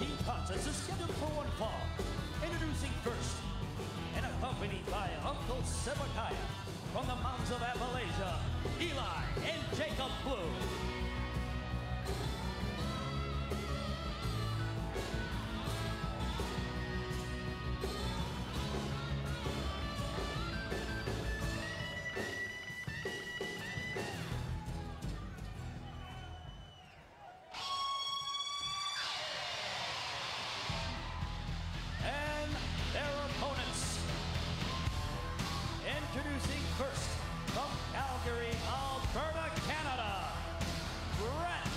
team contest is scheduled for one fall. Introducing first, and accompanied by Uncle Zebekiah from the mountains of Appalachia, Eli and Jacob Blu. Alberta, Canada, Bret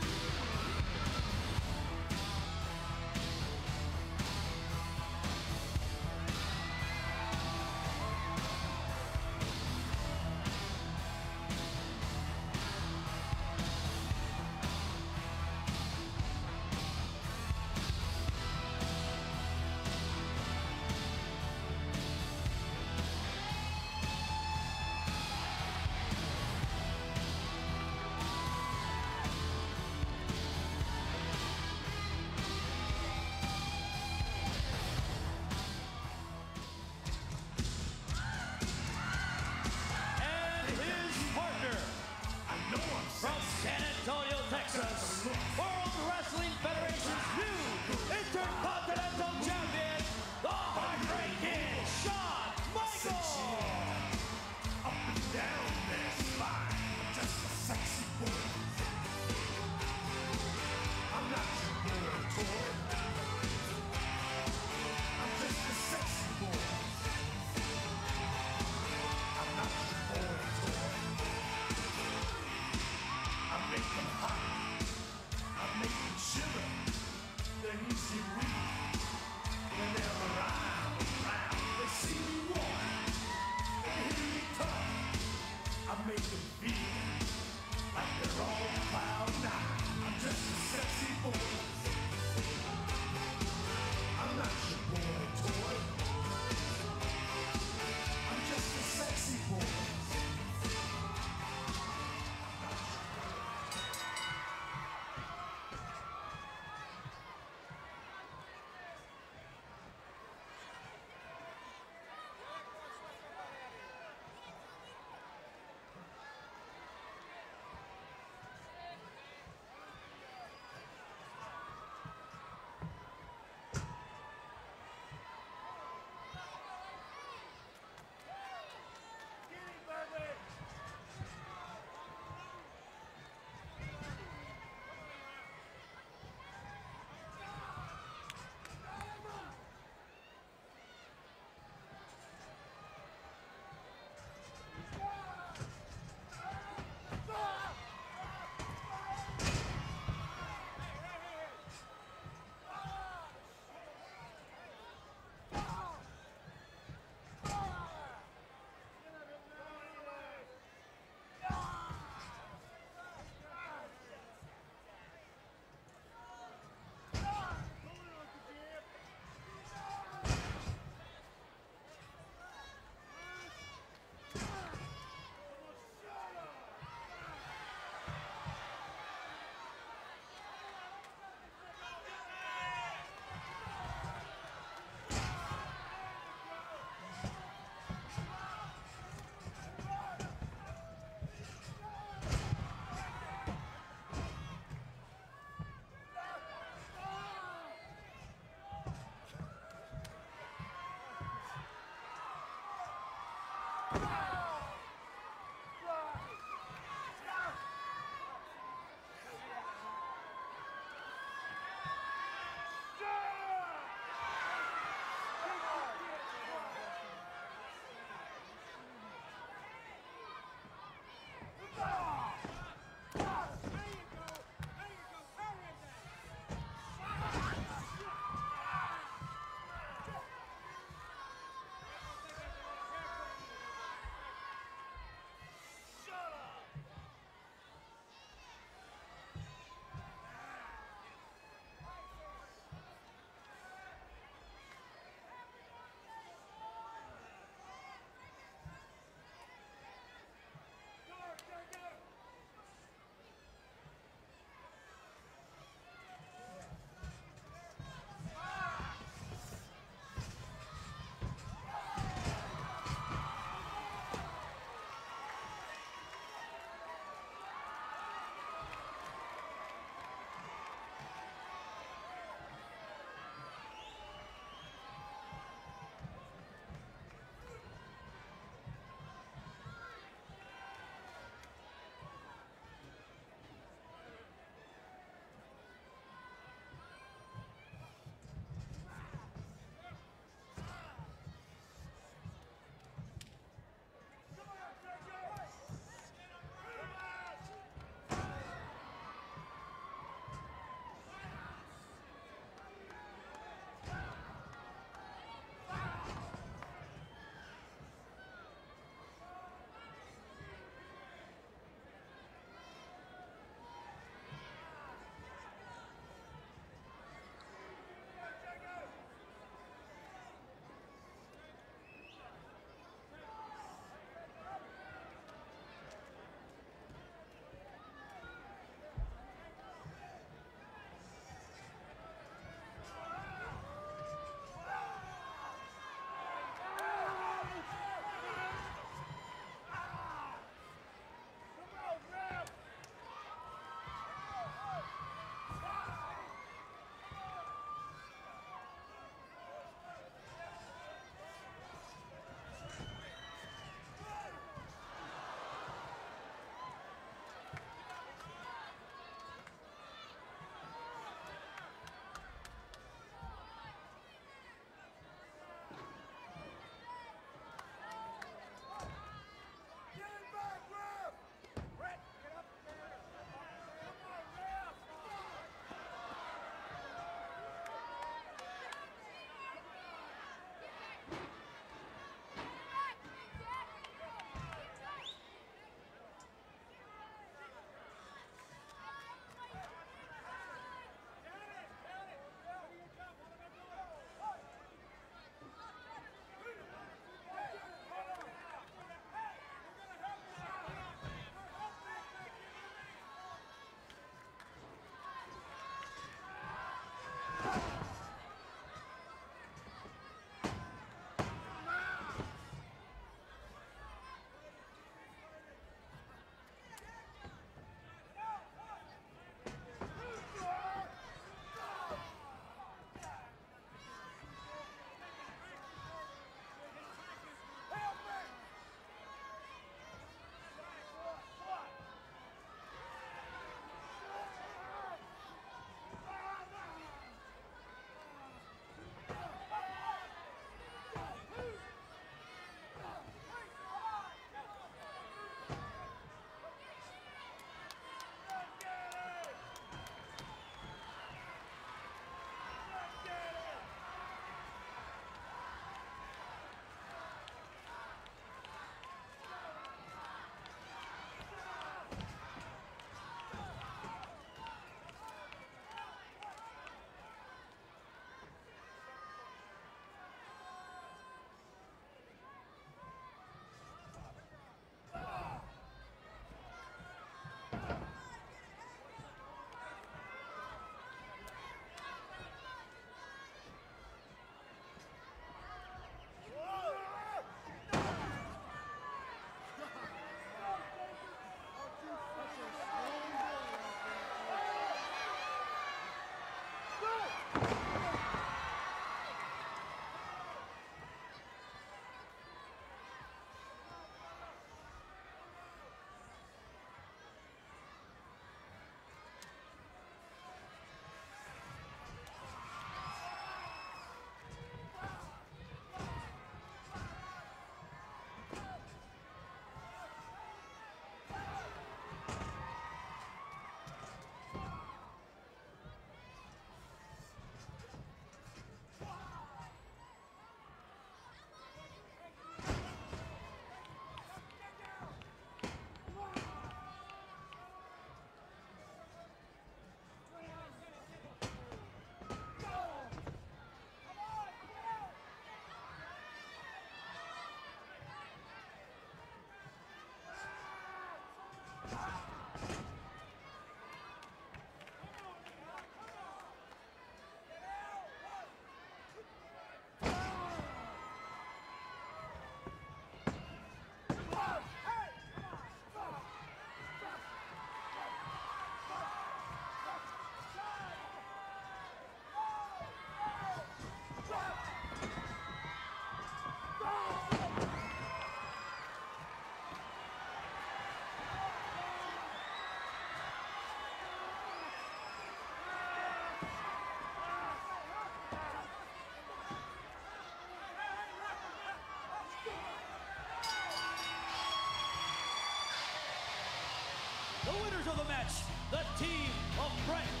the